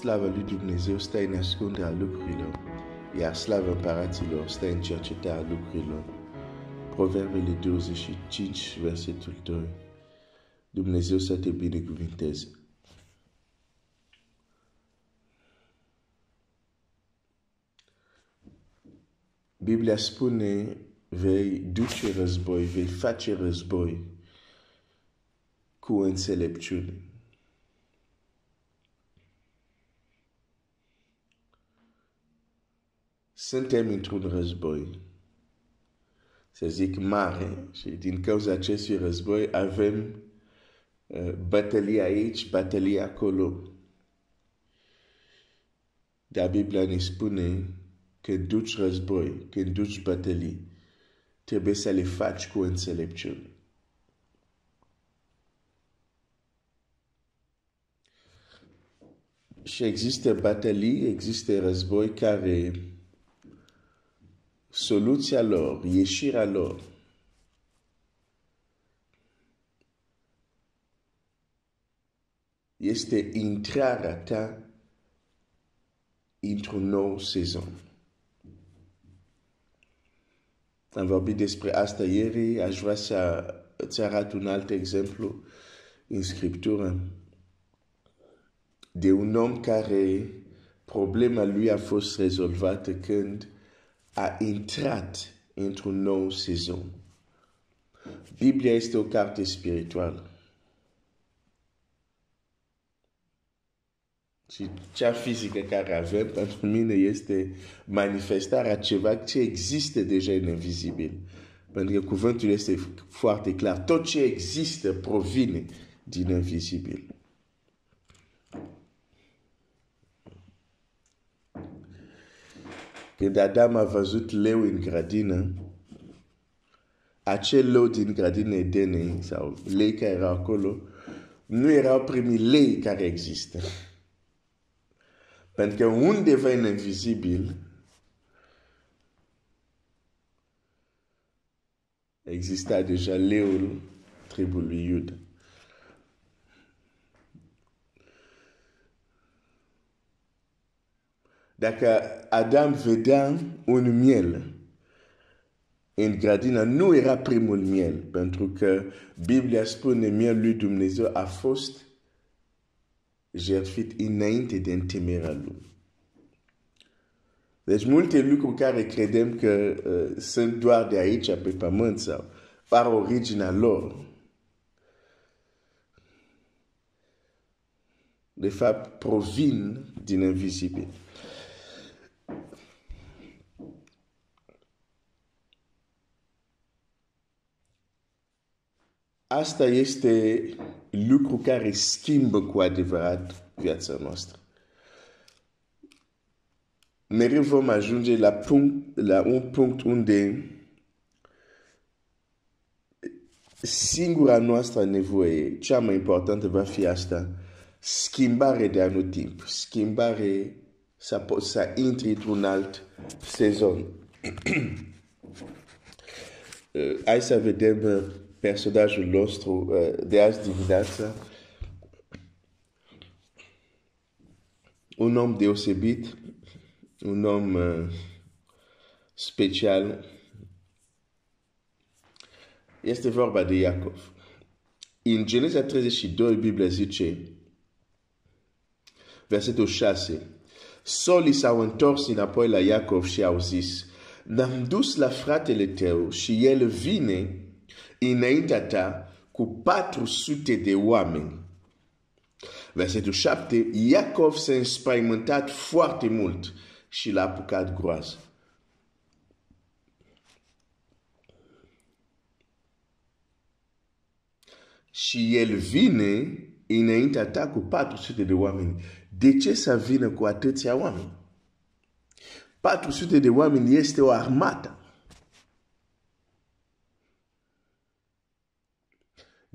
slava lui Dumnezeu stă în ascunderea lucrurilor, iar slava împăraților stă în cercetarea lucrurilor. Proverbele 25, versetul 2. Dumnezeu să te binecuvinteze. Biblia spune, vei duce război, vei face război cu înțelepciune. Suntem într-un război, să zic mare, și din cauza acestui război avem uh, bătălie aici, bătălie acolo. Dar Biblia ne spune când duci război, când duci bătălii, trebuie să le faci cu înțelepciune. Și există bătălii, există război care soluția lor, ieșirea lor, este intrarea ta într-un nou sezon. Am vorbit despre asta ieri, aș vrea să îți arăt un alt exemplu în Scriptură. De un om care problema lui a fost rezolvată când a intrat într-un nou sezon. Biblia este o carte spirituală. Și cea fizică care avem pentru mine este manifestarea ceva ce există deja în invizibil. Pentru că cuvântul este foarte clar. Tot ce există provine din invizibil. Când Adam a văzut leu în grădină, acel leu din grădină Edenei sau lei care era acolo, nu erau primii lei care există. Pentru că undeva în invizibil exista deja leul tribului Iuda. Dacă Adam vedea un miel în grădină, nu era primul miel, pentru că Biblia spune mielul lui Dumnezeu a fost jertfit înainte de întemeierea lui. Deci multe lucruri care credem că uh, sunt doar de aici pe pământ sau par originea lor. De fapt, provin din invizibil. Asta este lucru care schimbă cu adevărat viața noastră. Mereu vom ajunge la, punct, la un punct unde singura noastră nevoie, cea mai importantă va fi asta, schimbare de anotimp, schimbare să poți să intri într-un alt sezon. Hai să vedem personajul nostru uh, de azi dimineață. Un om deosebit, un om uh, special. Este vorba de Iacov. În Geneza 32, Biblia zice, versetul 6, Solii s-au întors înapoi la Iacov și au zis, N-am dus la fratele tău și el vine înaintea ta cu 400 de oameni. Versetul 7, Iacov s-a înspăimântat foarte mult și l-a apucat groază. Și el vine înaintea ta cu 400 de oameni. De ce să vină cu atâția oameni? 400 de oameni este o armată.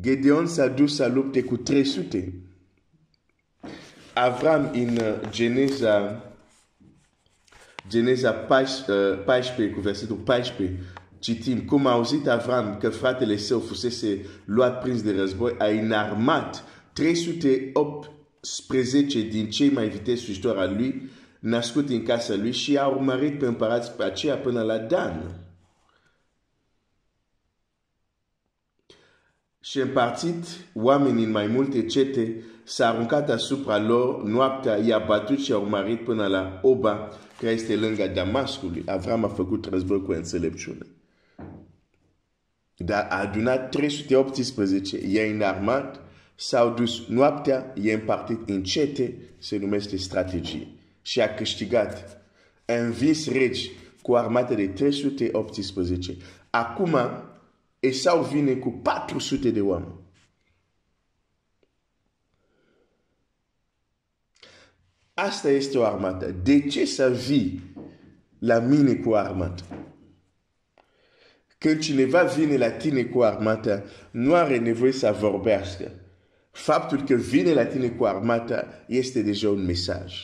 Gedeon s-a dus să lupte cu 300. Avram în uh, Geneza, Geneza 14 uh, cu versetul 14, citim cum a auzit Avram că fratele său fusese luat prins de război, a înarmat 308 spre 10 din cei mai viteți slujitori al lui, născut în casa lui și a urmărit pe împărați pe aceea până la Dan. Și împărțit oamenii în mai multe cete, s-a aruncat asupra lor noaptea, i-a batut și a urmărit până la Oba, care este lângă Damascului. Avram a făcut război cu înțelepciune. Dar a adunat 318, i-a înarmat, s-au dus noaptea, i-a împărțit în cete, se numește strategie. Și a câștigat. A învins regi cu armate de 318. Acum, Esau vine cu 400 de oameni. Asta este o armată. De ce să vii la mine cu armată? Când cineva vine la tine cu armata, nu are nevoie să vorbească. Faptul că vine la tine cu armata este deja un mesaj.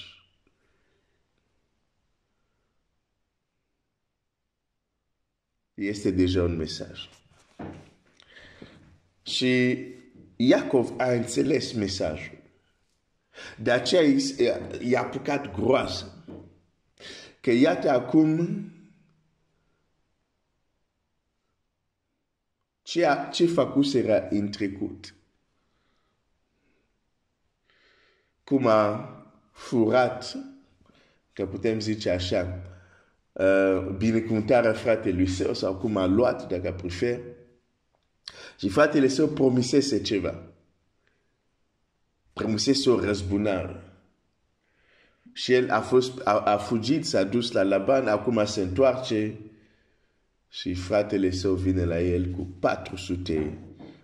Este deja un mesaj. Și Iacov a înțeles mesajul. De aceea i-a apucat groază. Că iată acum ce, ce făcuseră în trecut. Cum a furat, că putem zice așa, uh, binecuvântarea fratelui său sau cum a luat, dacă prefer, și fratele său promisese ceva. Promisese o răzbunare. Și el a, fost, a, a fugit, s-a dus la Laban, acum se întoarce și fratele său vine la el cu 400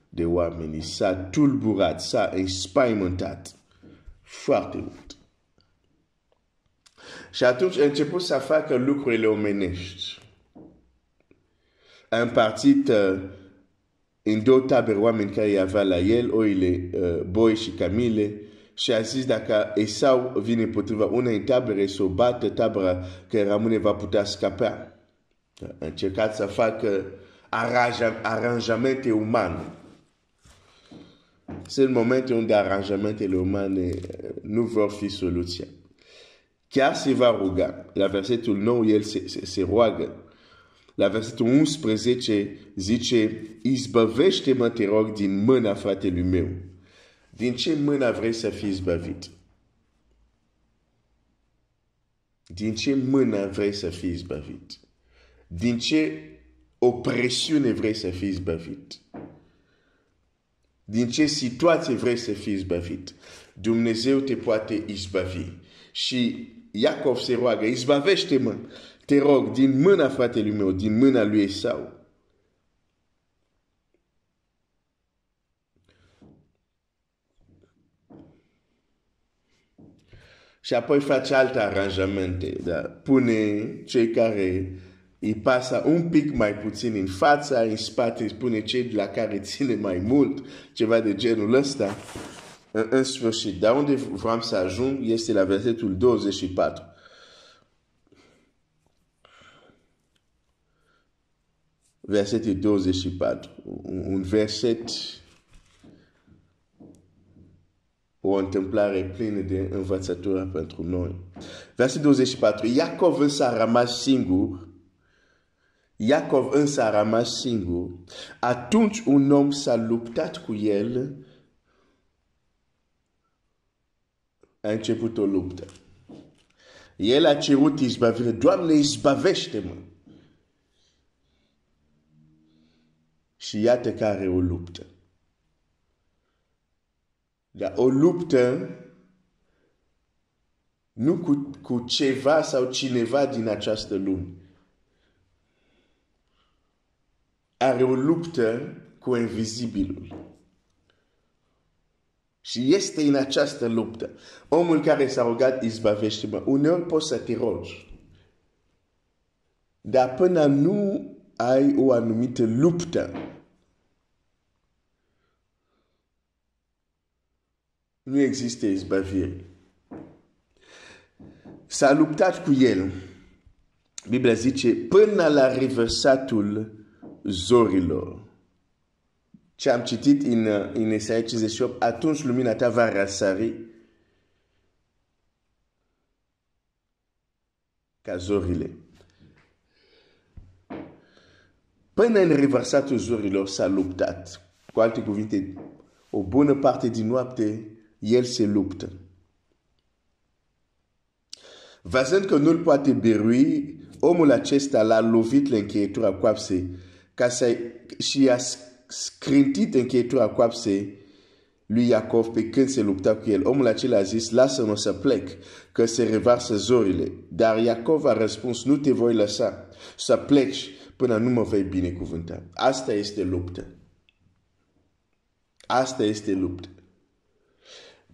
de oameni. S-a tulburat, s-a înspaimentat foarte mult. Și atunci a început să facă lucrurile omenești. A împărțit uh, în două tabere oameni care avea la el, oile, uh, boi și camile, și a zis dacă Esau vine potriva unei tabere să o bată, tabera care rămâne va putea scapa. A încercat să facă aranjamente umane. Sunt momente unde aranjamentele umane uh, nu vor fi soluția. Chiar se va ruga. La versetul 9 el se, se, se roagă. La versetul 11 zice, izbăvește-mă, te rog, din mâna fratelui meu. Din ce mână vrei să fii izbăvit? Din ce mână vrei să fii izbăvit? Din ce opresiune vrei să fii izbăvit? Din ce situație vrei să fii izbăvit? Dumnezeu te poate izbăvi. Și Iacov se roagă, izbăvește-mă, te rog, din mâna fratelui meu, din mâna lui Esau. Și apoi face alte aranjamente. Da? Pune cei care îi pasă un pic mai puțin în fața, în spate, spune cei la care ține mai mult, ceva de genul ăsta. În, în sfârșit, dar unde vreau să ajung este la versetul 24. Versetul 24. Un verset, o întâmplare plină de învățătură pentru noi. Versetul 24. Iacov însă a rămas singur. Iacov însă a rămas singur. Atunci un om s-a luptat cu el. A început o luptă. El a cerut izbăvire. Doamne, izbăvește-mă. Și iată care o luptă. Dar o luptă nu cu, cu ceva sau cineva din această lume. Are o luptă cu invizibilul. Și este în această luptă. Omul care s-a rugat izbavește-mă. Uneori poți să te rogi. Dar până nu ai o anumită luptă nu există izbăvire. S-a luptat cu el. Biblia zice, până la reversatul zorilor. Ce am citit în, în Isaia 58, atunci lumina ta va răsari ca zorile. Până în reversatul zorilor s-a luptat. Cu alte cuvinte, o bună parte din noapte el se luptă. Văzând că nu-l poate birui, omul acesta l-a lovit la încheietura coapsei ca să, și a scrintit încheietura coapsei lui Iacov pe când se lupta cu el. Omul acela a zis, lasă-mă să plec, că se revarsă zorile. Dar Iacov a răspuns, nu te voi lăsa să pleci până nu mă vei binecuvânta. Asta este luptă. Asta este luptă.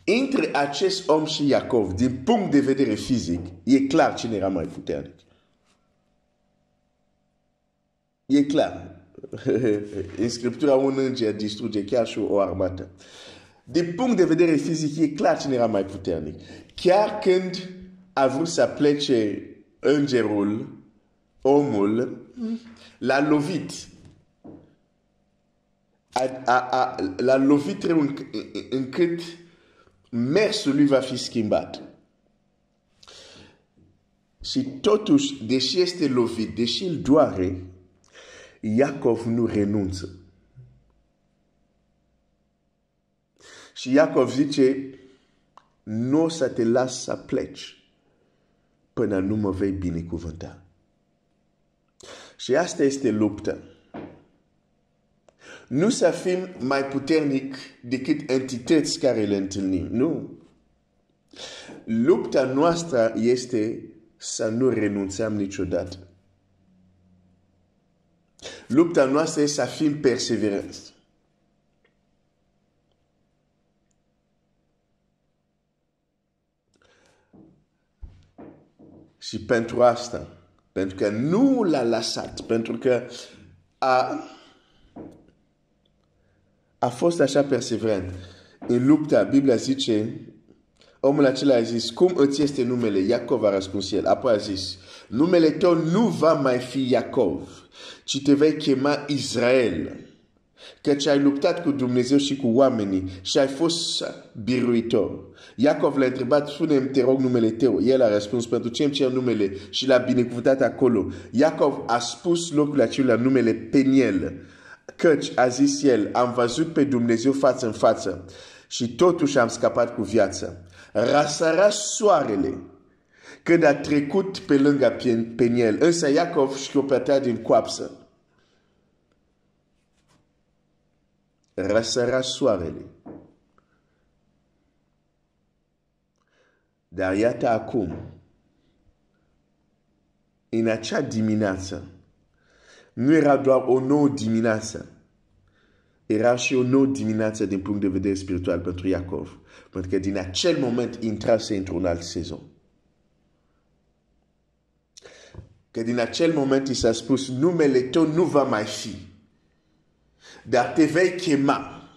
Între acest om și Iacov, din punct de vedere fizic, e clar cine era mai puternic. E clar. În Scriptura un înger distruge chiar și o armată. Din punct de vedere fizic, e clar cine era mai puternic. Chiar când a vrut să plece îngerul, omul, l-a lovit. L-a lovit încât mersul lui va fi schimbat. Și totuși, deși este lovit, deși îl doare, Iacov nu renunță. Și Iacov zice, nu o să te las să pleci până nu mă vei binecuvânta. Și asta este lupta. Nu să fim mai puternic decât entități care le întâlnim. Nu. Lupta noastră este să nu renunțăm niciodată. Lupta noastră este să fim perseverenți. Și pentru asta, pentru că nu l-a lăsat, pentru că a, a fost așa perseverent. În lupta, Biblia zice, omul acela a zis, cum îți este numele? Iacov a răspuns el. Apoi a zis, numele tău nu va mai fi Iacov, ci te vei chema Israel. Căci ai luptat cu Dumnezeu și cu oamenii și ai fost biruitor. Iacov l-a întrebat, spune-mi, te rog, numele tău. El a răspuns, pentru ce îmi cer numele? Și l-a binecuvântat acolo. Iacov a spus locul acela numele Peniel. Căci, a zis el, am văzut pe Dumnezeu față în față și totuși am scăpat cu viață. Rasara soarele când a trecut pe lângă Peniel. Însă Iacov șchiopătea din coapsă. Răsăra soarele. Dar iată acum, în acea dimineață, nu era doar o nouă dimineață, era și o nouă dimineață din punct de vedere spiritual pentru Iacov. Pentru că din acel moment intrase într-un alt sezon. Că din acel moment i s-a spus, numele tău nu va mai fi. Dar te vei chema.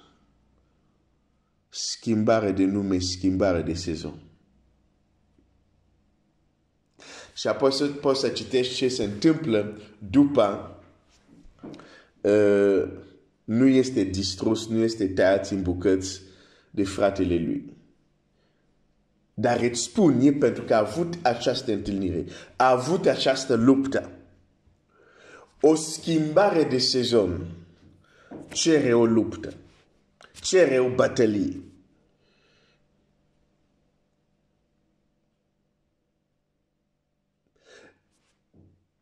Schimbare de nume, schimbare de sezon. Și apoi să poți să citești ce se întâmplă după uh, nu este distrus, nu este tăiat în bucăți de fratele lui. Dar îți spun, e pentru că a avut această întâlnire, a avut această luptă. O schimbare de sezon cere o luptă, cere o bătălie.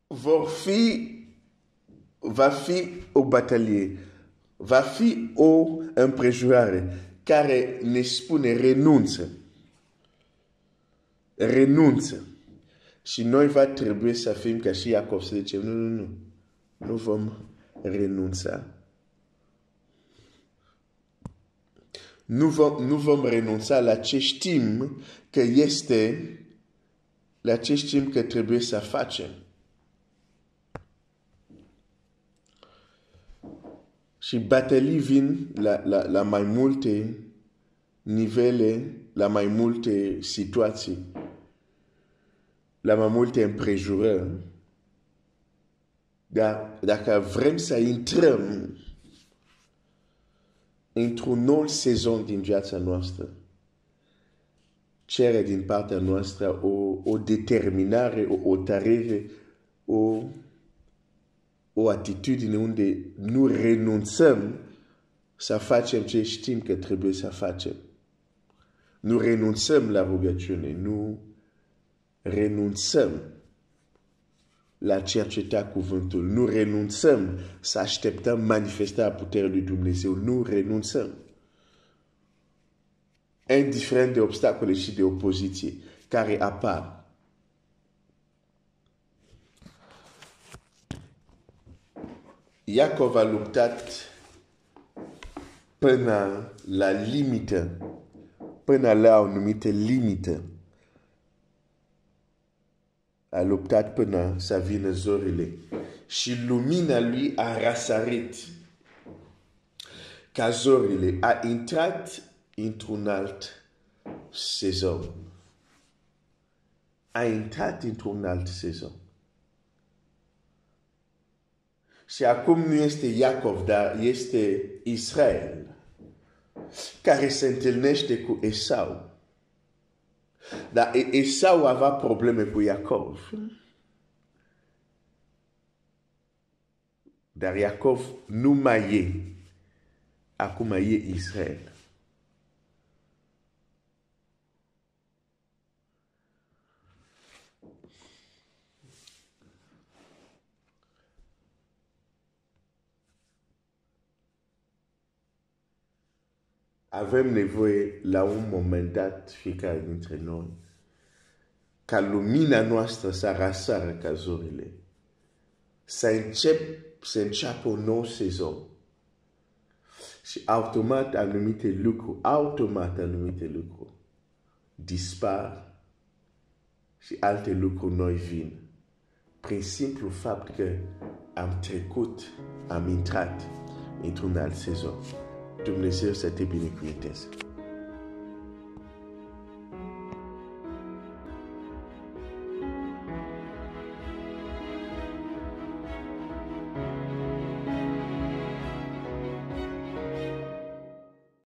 Vor fi, va fi o bătălie, va fi o împrejurare care ne spune renunță renunță. Și noi va trebui să fim ca și Iacov să zicem, nu, nu, nu, nu vom renunța. Nu vom, nu vom renunța la ce știm că este, la ce știm că trebuie să facem. Și batalii vin la, la, la mai multe nivele, la mai multe situații la mai multe împrejurări. Dar dacă vrem să intrăm într-un nou sezon din viața noastră, cere din partea noastră o, o determinare, o hotărâre, o, o atitudine unde nu renunțăm să facem ce știm că trebuie să facem. Nu renunțăm la rugăciune, nu renunțăm la cerceta cuvântul, nu renunțăm să așteptăm manifestarea puterii lui Dumnezeu, nu renunțăm. Indiferent de obstacole și de opoziție care apar. Iacov a luptat până la limită, până la o numită limită a luptat până să vină zorile și lumina lui a răsărit ca zorile a intrat într-un alt sezon. A intrat într-un alt sezon. Și acum nu este Iacov, dar este Israel, care se întâlnește cu Esau. Dar Esau avea probleme cu Iacov. Dar Iacov nu mai e. Acum e Israel. Avem nevoie la un moment dat, fiecare dintre noi, ca lumina noastră să răsară ca zorile, să încep, să înceapă un nou sezon. Și automat anumite lucruri, automat anumite lucruri dispar și alte lucruri noi vin. Prin simplu fapt că am trecut, am intrat într-un alt sezon. Dumnezeu să te binecuvinteze.